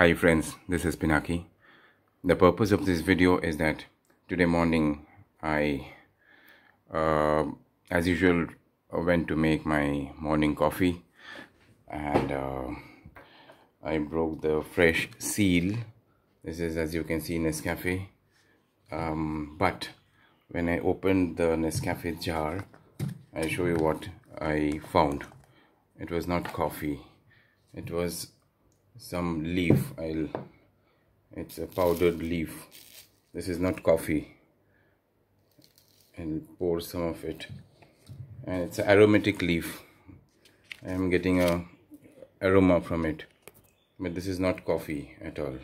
Hi friends, this is Pinaki. The purpose of this video is that today morning I, uh, as usual, went to make my morning coffee and uh, I broke the fresh seal. This is as you can see Nescafe. Um, but when I opened the Nescafe jar, I'll show you what I found. It was not coffee. It was some leaf. I'll it's a powdered leaf. This is not coffee. I'll pour some of it. And it's an aromatic leaf. I am getting a aroma from it. But this is not coffee at all.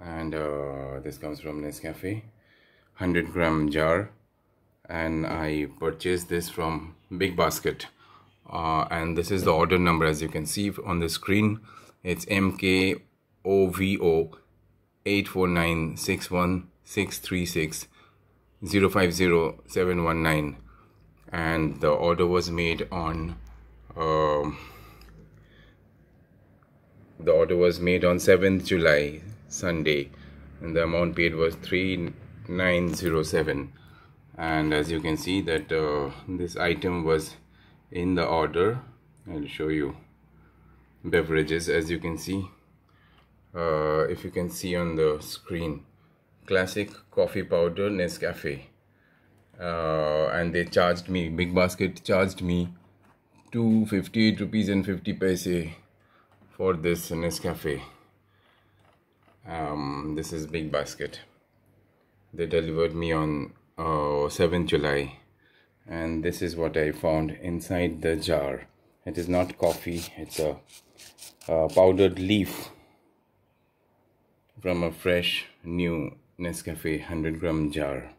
And uh, this comes from Nescafe. 100 gram jar. And I purchased this from Bigbasket uh, and this is the order number as you can see on the screen. It's MKOVO 84961636050 and the order was made on um, the order was made on 7th July Sunday. And the amount paid was 3907 and as you can see that uh, this item was in the order. I'll show you beverages as you can see. Uh, if you can see on the screen classic coffee powder Nescafe. Uh, and they charged me Bigbasket charged me 258 rupees and 50 paise for this Nescafe. Um, this is Bigbasket. They delivered me on uh, 7th July and this is what I found inside the jar. It is not coffee it's a, a powdered leaf from a fresh new Nescafe 100 gram jar